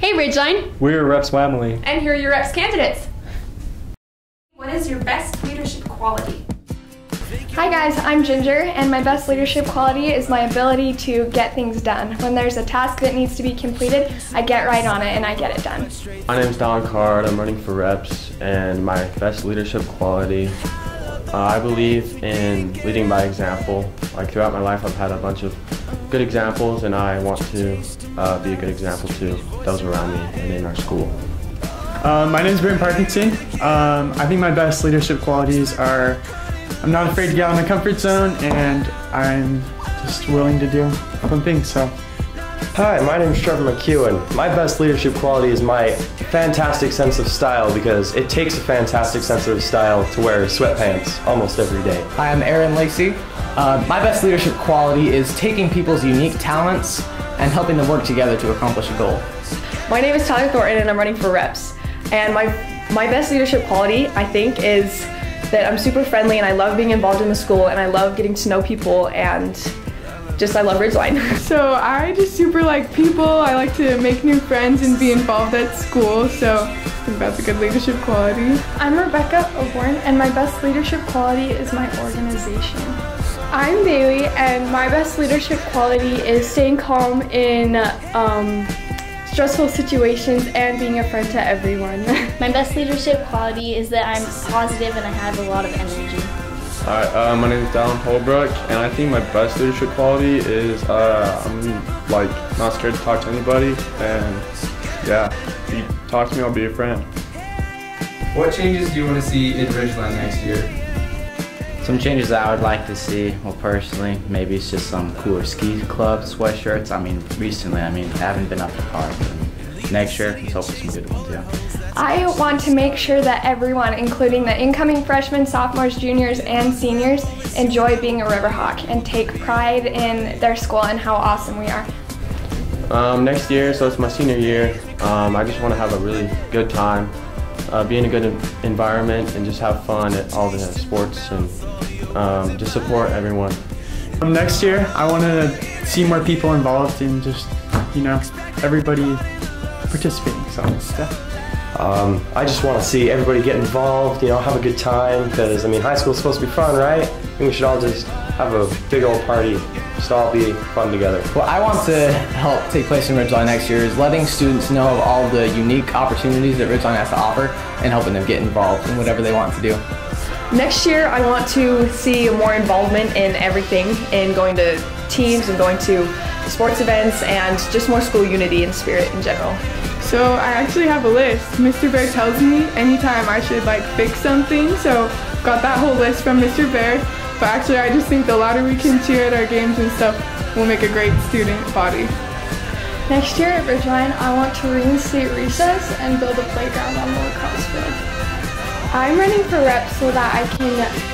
Hey Ridgeline! We're Reps Family. And here are your reps candidates. What is your best leadership quality? Hi guys, I'm Ginger, and my best leadership quality is my ability to get things done. When there's a task that needs to be completed, I get right on it and I get it done. My name is Don Card, I'm running for reps, and my best leadership quality, uh, I believe in leading by example. Like throughout my life, I've had a bunch of good examples, and I want to uh, be a good example to those around me and in our school. Um, my name is Brent Parkinson. Um, I think my best leadership qualities are I'm not afraid to get out of my comfort zone and I'm just willing to do fun things. So. Hi, my name is Trevor McEwen. My best leadership quality is my fantastic sense of style because it takes a fantastic sense of style to wear sweatpants almost every day. Hi, I'm Aaron Lacey. Uh, my best leadership quality is taking people's unique talents and helping them work together to accomplish a goal. My name is Tyler Thornton and I'm running for reps. And my, my best leadership quality, I think, is that I'm super friendly and I love being involved in the school and I love getting to know people and just I love Ridgeline. So I just super like people. I like to make new friends and be involved at school. So I think that's a good leadership quality. I'm Rebecca Oborn and my best leadership quality is my organization. I'm Bailey and my best leadership quality is staying calm in um, stressful situations and being a friend to everyone. My best leadership quality is that I'm positive and I have a lot of energy. Hi, uh, my name is Dallin Holbrook, and I think my best leadership quality is uh, I'm like not scared to talk to anybody, and yeah, if you talk to me, I'll be your friend. What changes do you want to see in Ridgeline next year? Some changes that I would like to see, well personally, maybe it's just some cooler ski club sweatshirts. I mean, recently, I mean, I haven't been up to par. Next year, let's hope for some good ones, yeah. I want to make sure that everyone, including the incoming freshmen, sophomores, juniors, and seniors, enjoy being a Riverhawk and take pride in their school and how awesome we are. Um, next year, so it's my senior year, um, I just want to have a really good time, uh, be in a good environment, and just have fun at all the sports and um, just support everyone. Um, next year, I want to see more people involved and just, you know, everybody participating. So, yeah. Um, I just want to see everybody get involved, you know, have a good time, because, I mean, high school is supposed to be fun, right? I think we should all just have a big old party, just all be fun together. What I want to help take place in Ridgeline next year is letting students know of all the unique opportunities that Ridgeline has to offer and helping them get involved in whatever they want to do. Next year, I want to see more involvement in everything, in going to teams and going to sports events and just more school unity and spirit in general. So I actually have a list. Mr. Bear tells me anytime I should like fix something. So got that whole list from Mr. Bear. But actually I just think the louder we can cheer at our games and stuff will make a great student body. Next year at Ridgeline, I want to reinstate recess and build a playground on the lacrosse field. I'm running for reps so that I can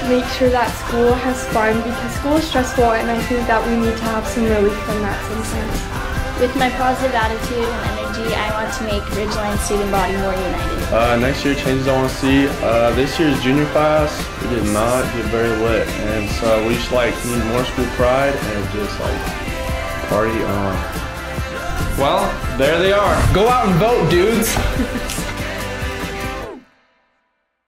make sure that school has fun because school is stressful and I think that we need to have some relief from that sometimes. With my positive attitude and energy, I want to make Ridgeline student body more united. Uh, next year, changes I want to see. Uh, this year's junior class, we did not get very lit, and so we just like need more school pride and just like party on. Well, there they are. Go out and vote, dudes.